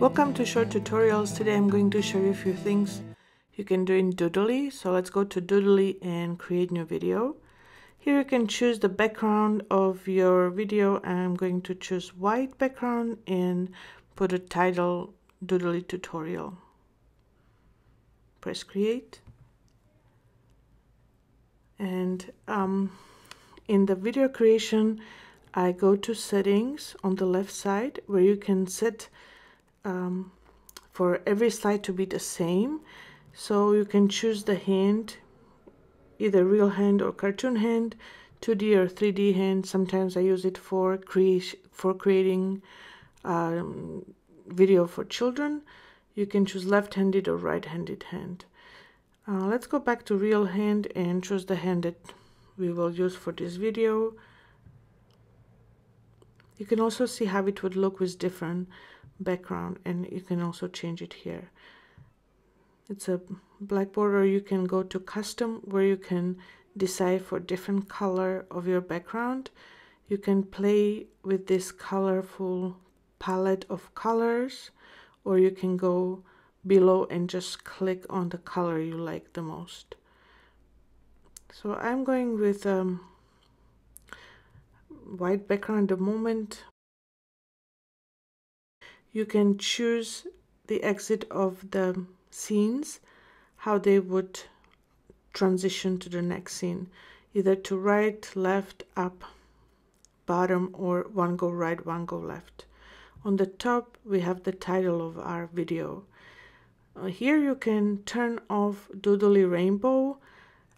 Welcome to short tutorials. Today I'm going to show you a few things you can do in Doodly. So let's go to Doodly and create new video. Here you can choose the background of your video. I'm going to choose white background and put a title Doodly tutorial. Press create. And um, in the video creation, I go to settings on the left side where you can set um, for every slide to be the same. So you can choose the hand, either real hand or cartoon hand, 2D or 3D hand. Sometimes I use it for, cre for creating um, video for children. You can choose left-handed or right-handed hand. Uh, let's go back to real hand and choose the hand that we will use for this video. You can also see how it would look with different background and you can also change it here. It's a black border you can go to custom where you can decide for different color of your background. You can play with this colorful palette of colors or you can go below and just click on the color you like the most. So I'm going with um, white background at the moment you can choose the exit of the scenes, how they would transition to the next scene, either to right, left, up, bottom, or one go right, one go left. On the top, we have the title of our video. Uh, here you can turn off Doodly Rainbow.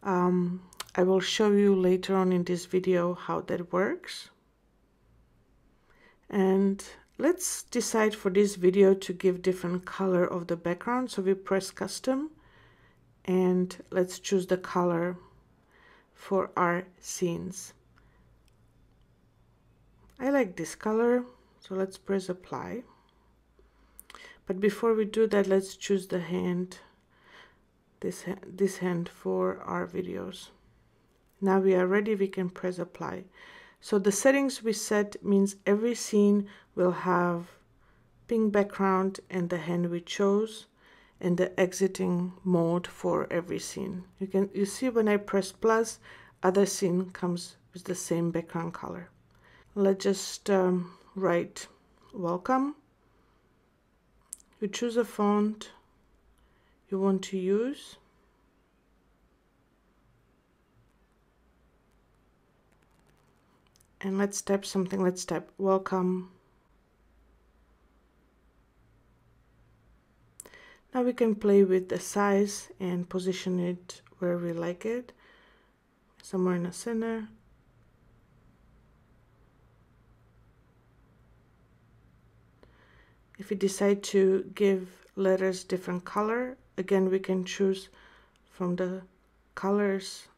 Um, I will show you later on in this video how that works. And Let's decide for this video to give different color of the background. So we press custom and let's choose the color for our scenes. I like this color, so let's press apply. But before we do that, let's choose the hand, this, this hand for our videos. Now we are ready, we can press apply. So the settings we set means every scene will have pink background and the hand we chose and the exiting mode for every scene. You can you see when I press plus, other scene comes with the same background color. Let's just um, write welcome. You choose a font you want to use and let's type something let's type welcome. Now we can play with the size and position it where we like it. Somewhere in the center. If we decide to give letters different color again we can choose from the colors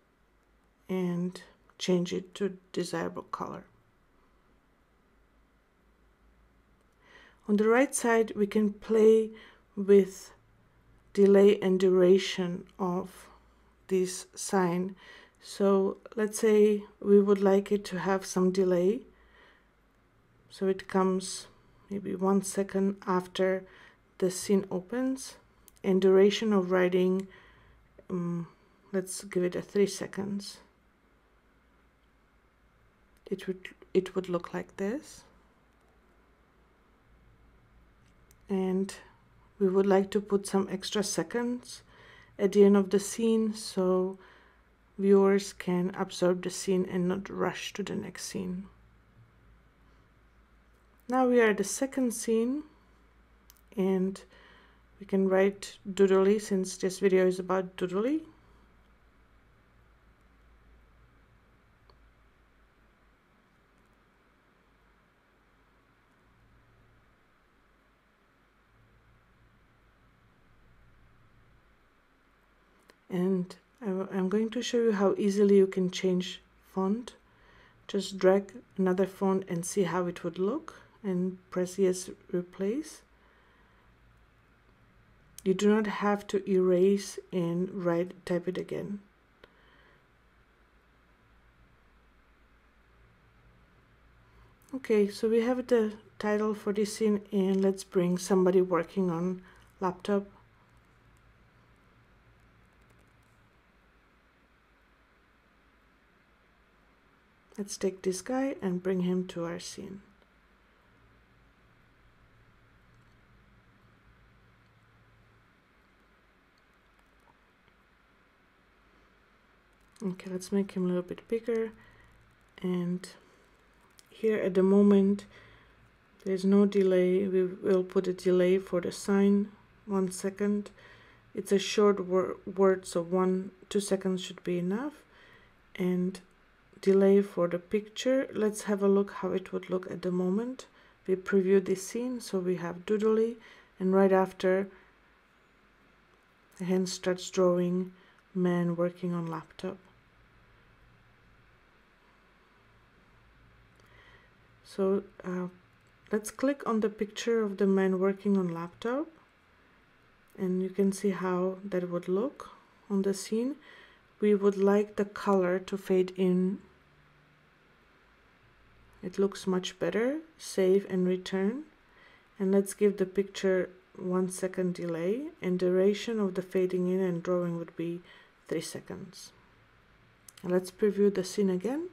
and change it to desirable color. On the right side, we can play with delay and duration of this sign. So let's say we would like it to have some delay. So it comes maybe one second after the scene opens and duration of writing, um, let's give it a three seconds it would it would look like this and we would like to put some extra seconds at the end of the scene so viewers can absorb the scene and not rush to the next scene. Now we are at the second scene and we can write Doodly since this video is about Doodly. and I'm going to show you how easily you can change font. Just drag another font and see how it would look and press yes replace. You do not have to erase and write type it again. Okay, so we have the title for this scene and let's bring somebody working on laptop. Let's take this guy and bring him to our scene. Okay, let's make him a little bit bigger. And here at the moment there's no delay. We will put a delay for the sign. One second. It's a short wor word so one two seconds should be enough. And delay for the picture let's have a look how it would look at the moment we preview this scene so we have doodly and right after the hand starts drawing man working on laptop So uh, let's click on the picture of the man working on laptop and you can see how that would look on the scene. We would like the color to fade in. It looks much better. Save and return. And let's give the picture one second delay and duration of the fading in and drawing would be three seconds. And let's preview the scene again.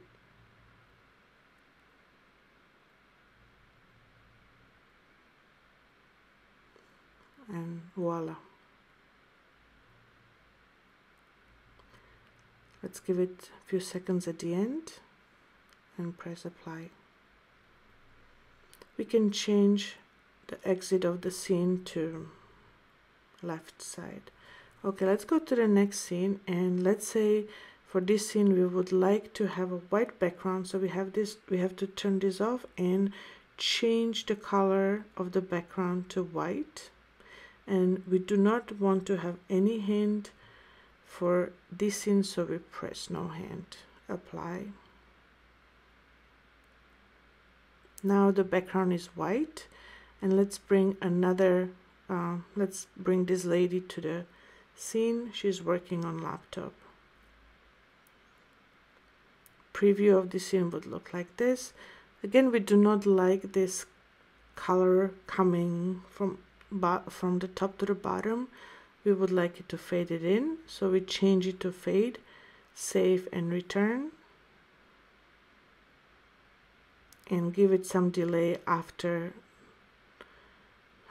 and voila let's give it a few seconds at the end and press apply we can change the exit of the scene to left side. Okay let's go to the next scene and let's say for this scene we would like to have a white background. So we have this we have to turn this off and change the color of the background to white. And we do not want to have any hand for this scene so we press no hand apply now the background is white and let's bring another uh, let's bring this lady to the scene. She's working on laptop. Preview of the scene would look like this. Again we do not like this color coming from from the top to the bottom. We would like it to fade it in so we change it to fade save and return and give it some delay after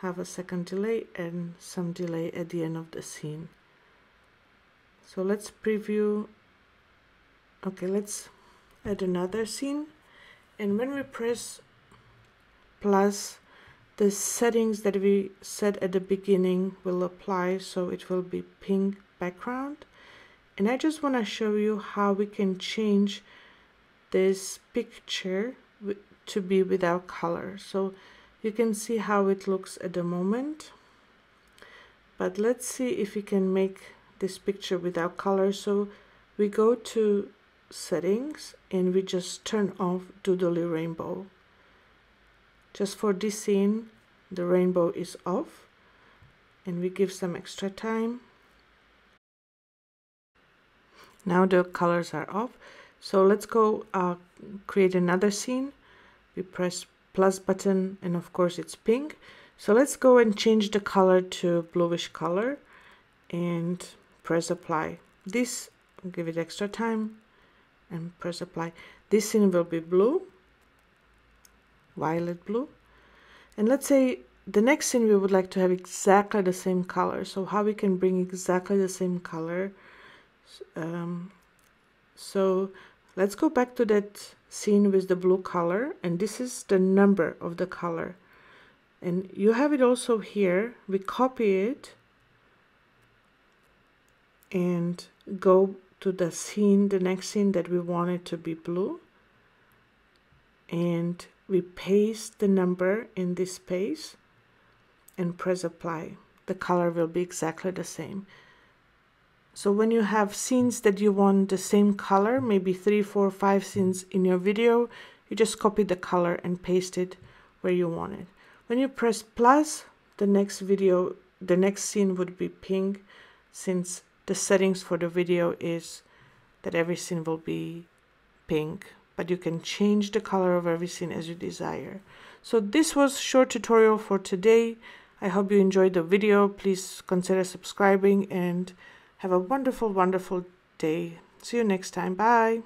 have a second delay and some delay at the end of the scene. So let's preview okay let's add another scene. And when we press plus the settings that we set at the beginning will apply so it will be pink background. And I just want to show you how we can change this picture to be without color. So you can see how it looks at the moment. But let's see if we can make this picture without color. So we go to settings and we just turn off doodly rainbow. Just for this scene the rainbow is off and we give some extra time. Now the colors are off. So let's go uh, create another scene we press plus button and of course it's pink. So let's go and change the color to bluish color and press apply. This give it extra time and press apply. This scene will be blue violet blue. And let's say the next scene we would like to have exactly the same color. So how we can bring exactly the same color. Um, so let's go back to that scene with the blue color and this is the number of the color. And you have it also here. We copy it and go to the scene the next scene that we want it to be blue. And we paste the number in this space and press apply. The color will be exactly the same so when you have scenes that you want the same color, maybe three, four, five scenes in your video, you just copy the color and paste it where you want it. When you press plus, the next video, the next scene would be pink since the settings for the video is that every scene will be pink, but you can change the color of every scene as you desire. So this was short tutorial for today. I hope you enjoyed the video. Please consider subscribing and have a wonderful, wonderful day. See you next time. Bye.